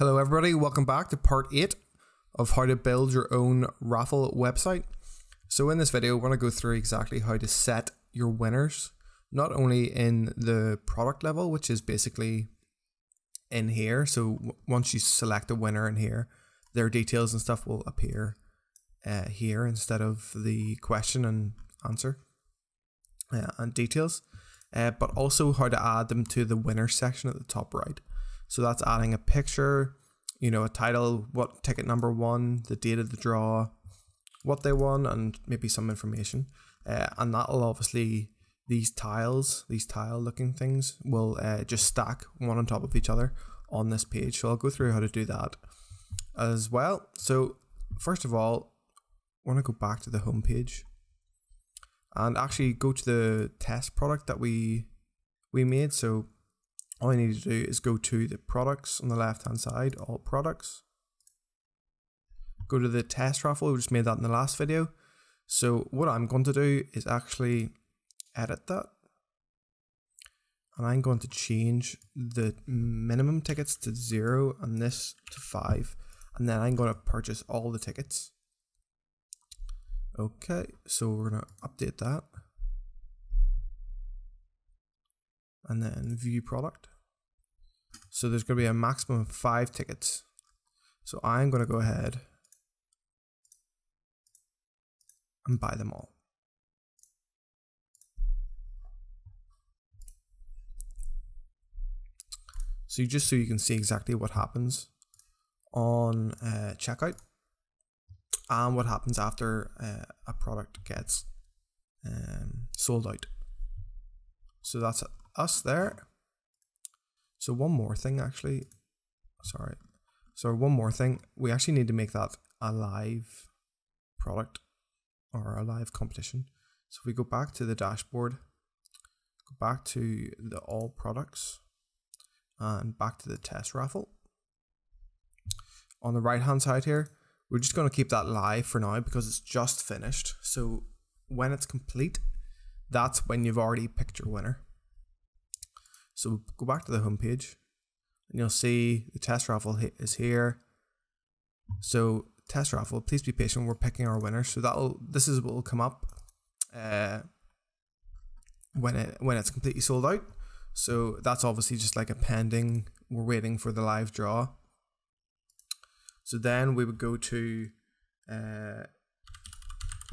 Hello, everybody. Welcome back to part 8 of how to build your own raffle website. So, in this video, we're going to go through exactly how to set your winners, not only in the product level, which is basically in here. So, once you select a winner in here, their details and stuff will appear uh, here instead of the question and answer uh, and details. Uh, but also how to add them to the winner section at the top right. So that's adding a picture, you know, a title, what ticket number one, the date of the draw, what they won, and maybe some information. Uh, and that'll obviously these tiles, these tile looking things, will uh, just stack one on top of each other on this page. So I'll go through how to do that as well. So first of all, I want to go back to the home page and actually go to the test product that we we made. So all you need to do is go to the products on the left hand side, all products. Go to the test raffle, we just made that in the last video. So what I'm going to do is actually edit that. And I'm going to change the minimum tickets to zero and this to five. And then I'm going to purchase all the tickets. Okay, so we're going to update that. And then view product. So there's going to be a maximum of five tickets. So I'm going to go ahead and buy them all. So just so you can see exactly what happens on uh, checkout and what happens after uh, a product gets um, sold out. So that's us there. So one more thing actually, sorry. So one more thing, we actually need to make that a live product or a live competition. So if we go back to the dashboard, go back to the all products and back to the test raffle. On the right hand side here, we're just going to keep that live for now because it's just finished. So when it's complete, that's when you've already picked your winner. So go back to the home page and you'll see the test raffle is here. So test raffle, please be patient. We're picking our winner. So that'll this is what will come up uh, when it when it's completely sold out. So that's obviously just like a pending. We're waiting for the live draw. So then we would go to uh,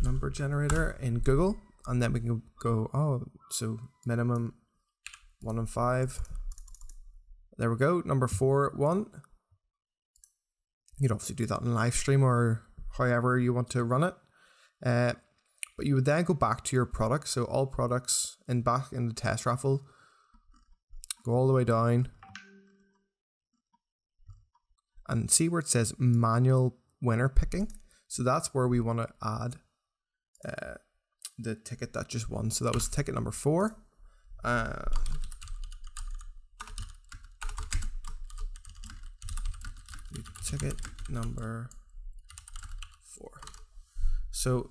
number generator in Google, and then we can go. Oh, so minimum one and five. There we go. Number four, one. You'd obviously do that in live stream or however you want to run it. Uh, but you would then go back to your product. So all products in back in the test raffle. Go all the way down. And see where it says manual winner picking. So that's where we want to add uh, the ticket that just won. So that was ticket number four. Uh, ticket number four. So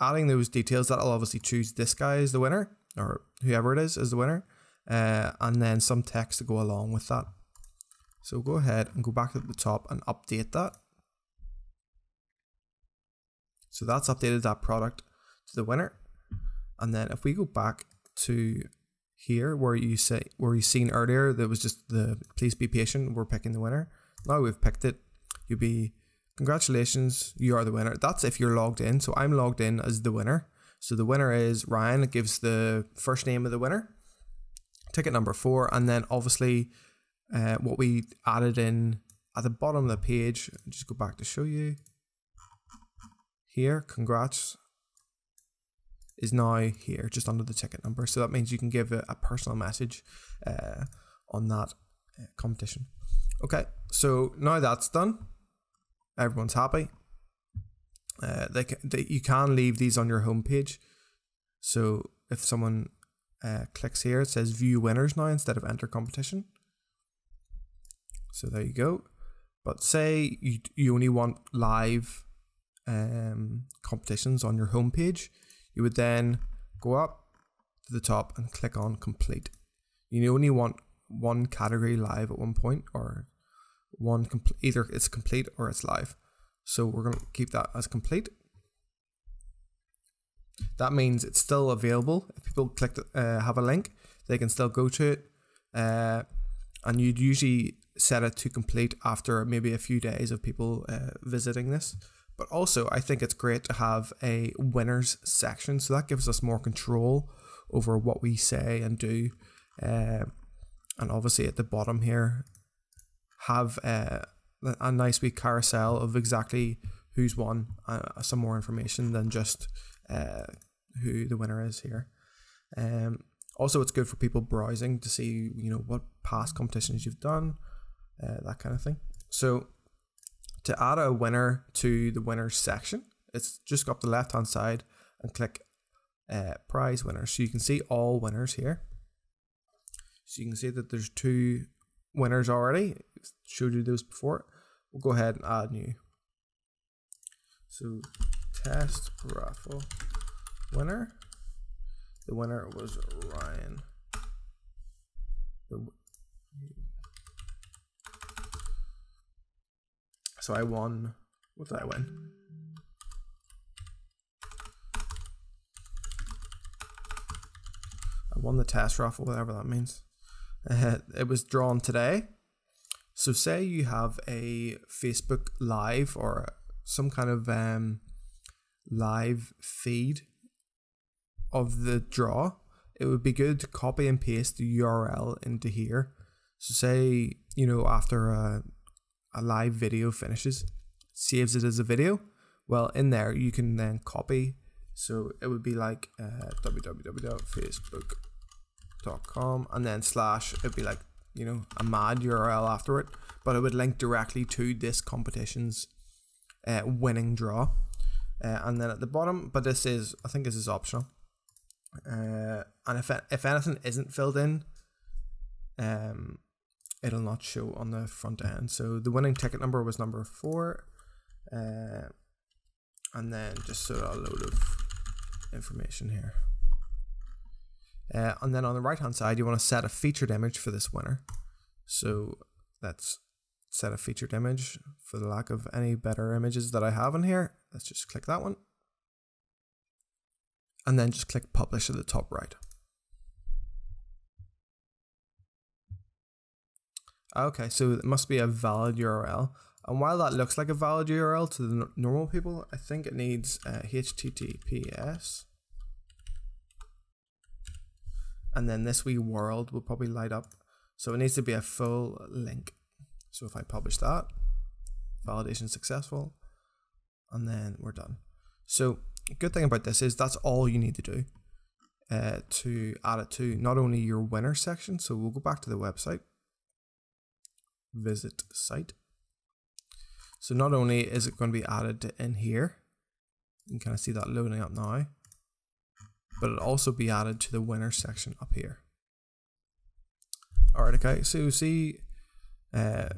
adding those details, that'll obviously choose this guy as the winner, or whoever it is as the winner, uh, and then some text to go along with that. So go ahead and go back to the top and update that. So that's updated that product to the winner. And then if we go back to here where you say where you seen earlier that was just the please be patient, we're picking the winner. Now we've picked it, you'll be congratulations, you are the winner. That's if you're logged in. So I'm logged in as the winner. So the winner is Ryan. It gives the first name of the winner, ticket number four, and then obviously uh, what we added in at the bottom of the page. Just go back to show you here. Congrats is now here just under the ticket number. So that means you can give a, a personal message uh, on that uh, competition. Okay, so now that's done, everyone's happy. Uh, they, can, they you can leave these on your homepage. So if someone uh, clicks here, it says view winners now instead of enter competition. So there you go. But say you, you only want live um, competitions on your homepage, you would then go up to the top and click on complete. You only want one category live at one point or one complete either it's complete or it's live. So we're going to keep that as complete. That means it's still available. If people click uh, have a link, they can still go to it. Uh, and you'd usually set it to complete after maybe a few days of people uh, visiting this. But also, I think it's great to have a winners section, so that gives us more control over what we say and do. Uh, and obviously, at the bottom here, have uh, a nice wee carousel of exactly who's won, uh, some more information than just uh, who the winner is here. Um, also, it's good for people browsing to see you know what past competitions you've done, uh, that kind of thing. So to add a winner to the winners section, it's just go up the left hand side and click uh, prize winners. So you can see all winners here. So you can see that there's two winners already. Showed you those before. We'll go ahead and add new. So test raffle winner. The winner was Ryan. So I won. What did I win? I won the test raffle, whatever that means. It was drawn today. So say you have a Facebook Live or some kind of um, live feed of the draw. It would be good to copy and paste the URL into here. So say you know after a, a live video finishes, saves it as a video. Well, in there you can then copy. So it would be like uh, www.facebook.com and then slash. It'd be like you know a mad URL after it, but it would link directly to this competition's uh, winning draw. Uh, and then at the bottom, but this is I think this is optional. Uh, and if if anything isn't filled in, um, it'll not show on the front end. So the winning ticket number was number four, uh, and then just sort of a load of information here. Uh, and then on the right hand side, you want to set a featured image for this winner. So let's set a featured image for the lack of any better images that I have in here. Let's just click that one. And then just click publish at the top right. Okay, so it must be a valid URL. And while that looks like a valid URL to the normal people, I think it needs uh, HTTPS and then this wee world will probably light up. So it needs to be a full link. So if I publish that, validation successful, and then we're done. So good thing about this is that's all you need to do uh, to add it to not only your winner section. So we'll go back to the website, visit site. So not only is it going to be added in here, you can kind of see that loading up now but it'll also be added to the winner section up here. Alright, okay, so you see uh,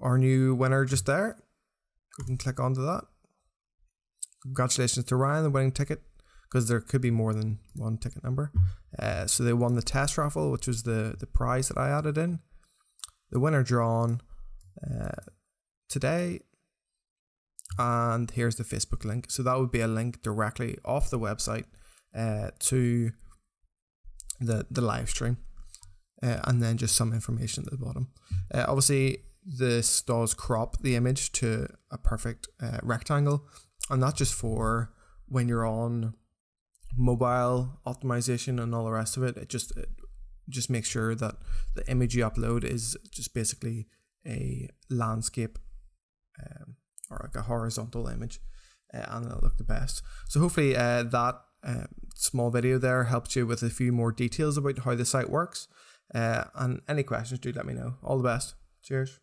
our new winner just there. We can click onto that. Congratulations to Ryan, the winning ticket, because there could be more than one ticket number. Uh, so they won the test raffle, which was the, the prize that I added in. The winner drawn uh, today. And here's the Facebook link. So that would be a link directly off the website uh, to the the live stream, uh, and then just some information at the bottom. Uh, obviously, this does crop the image to a perfect uh, rectangle, and not just for when you're on mobile optimization and all the rest of it. It just it just makes sure that the image you upload is just basically a landscape um, or like a horizontal image, uh, and it'll look the best. So hopefully uh, that um, small video there helps you with a few more details about how the site works. Uh, and any questions, do let me know. All the best. Cheers.